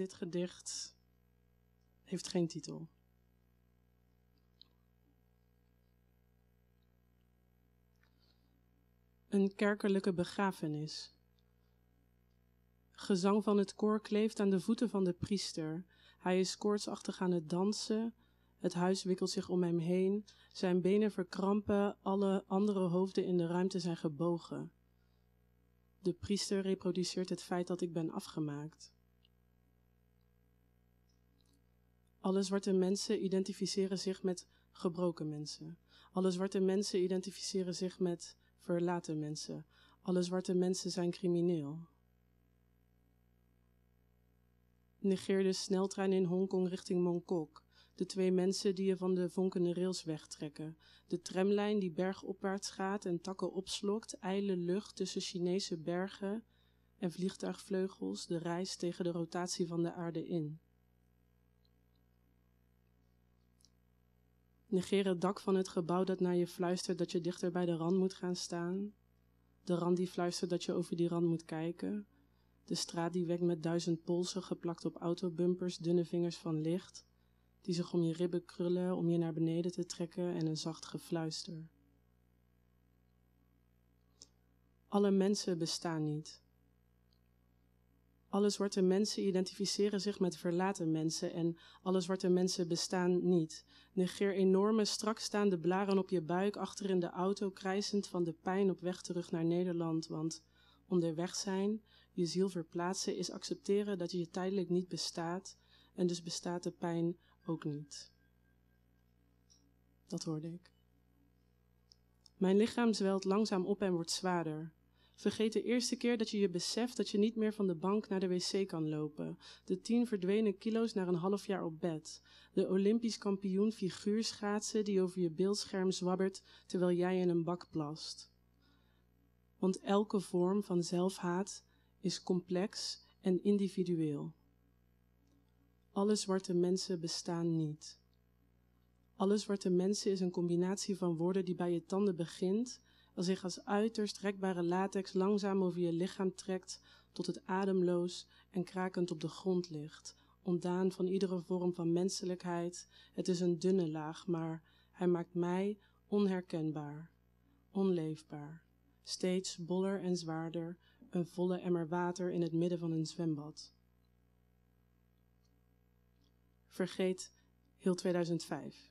Dit gedicht heeft geen titel. Een kerkelijke begrafenis. Gezang van het koor kleeft aan de voeten van de priester. Hij is koortsachtig aan het dansen. Het huis wikkelt zich om hem heen. Zijn benen verkrampen. Alle andere hoofden in de ruimte zijn gebogen. De priester reproduceert het feit dat ik ben afgemaakt. Alle zwarte mensen identificeren zich met gebroken mensen. Alle zwarte mensen identificeren zich met verlaten mensen. Alle zwarte mensen zijn crimineel. Negeer de sneltrein in Hongkong richting Mongkok. De twee mensen die je van de vonkende rails wegtrekken. De tramlijn die bergopwaarts gaat en takken opslokt. ijle lucht tussen Chinese bergen en vliegtuigvleugels. De reis tegen de rotatie van de aarde in. Negeer het dak van het gebouw dat naar je fluistert dat je dichter bij de rand moet gaan staan. De rand die fluistert dat je over die rand moet kijken. De straat die wekt met duizend polsen geplakt op autobumpers, dunne vingers van licht, die zich om je ribben krullen om je naar beneden te trekken en een zacht gefluister. Alle mensen bestaan niet. Alle zwarte mensen identificeren zich met verlaten mensen en alle zwarte mensen bestaan niet. Negeer enorme, strakstaande blaren op je buik achter in de auto, krijzend van de pijn op weg terug naar Nederland, want onderweg zijn, je ziel verplaatsen, is accepteren dat je tijdelijk niet bestaat en dus bestaat de pijn ook niet. Dat hoorde ik. Mijn lichaam zwelt langzaam op en wordt zwaarder. Vergeet de eerste keer dat je je beseft dat je niet meer van de bank naar de wc kan lopen. De tien verdwenen kilo's na een half jaar op bed. De Olympisch kampioen figuurschaatsen die over je beeldscherm zwabbert terwijl jij in een bak plast. Want elke vorm van zelfhaat is complex en individueel. Alle zwarte mensen bestaan niet. Alle zwarte mensen is een combinatie van woorden die bij je tanden begint als zich als uiterst rekbare latex langzaam over je lichaam trekt tot het ademloos en krakend op de grond ligt, ontdaan van iedere vorm van menselijkheid. Het is een dunne laag, maar hij maakt mij onherkenbaar, onleefbaar, steeds boller en zwaarder, een volle emmer water in het midden van een zwembad. Vergeet heel 2005.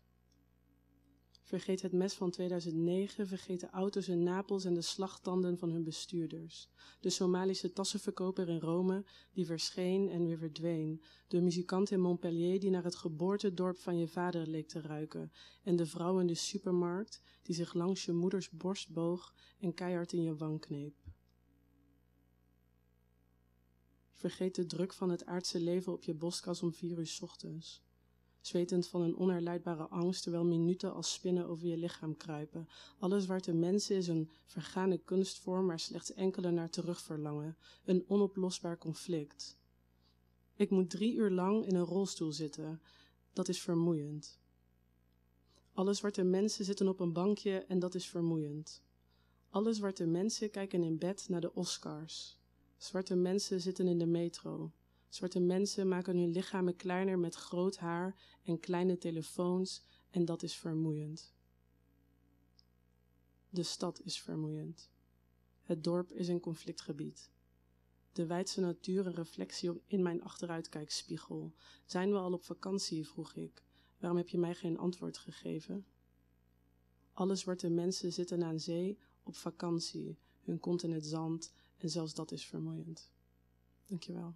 Vergeet het mes van 2009, vergeet de auto's in Napels en de slagtanden van hun bestuurders. De Somalische tassenverkoper in Rome, die verscheen en weer verdween. De muzikant in Montpellier, die naar het geboortedorp van je vader leek te ruiken. En de vrouw in de supermarkt, die zich langs je moeders borst boog en keihard in je wang kneep. Vergeet de druk van het aardse leven op je boskas om vier uur ochtends zwetend van een onherleidbare angst, terwijl minuten als spinnen over je lichaam kruipen. Alle zwarte mensen is een vergane kunstvorm waar slechts enkele naar terug verlangen, een onoplosbaar conflict. Ik moet drie uur lang in een rolstoel zitten. Dat is vermoeiend. Alle zwarte mensen zitten op een bankje en dat is vermoeiend. Alle zwarte mensen kijken in bed naar de Oscars. Zwarte mensen zitten in de metro. Zwarte mensen maken hun lichamen kleiner met groot haar en kleine telefoons en dat is vermoeiend. De stad is vermoeiend. Het dorp is een conflictgebied. De wijdse natuur een reflectie in mijn achteruitkijkspiegel. Zijn we al op vakantie? vroeg ik. Waarom heb je mij geen antwoord gegeven? Alle zwarte mensen zitten aan zee op vakantie, hun kont in het zand en zelfs dat is vermoeiend. Dankjewel.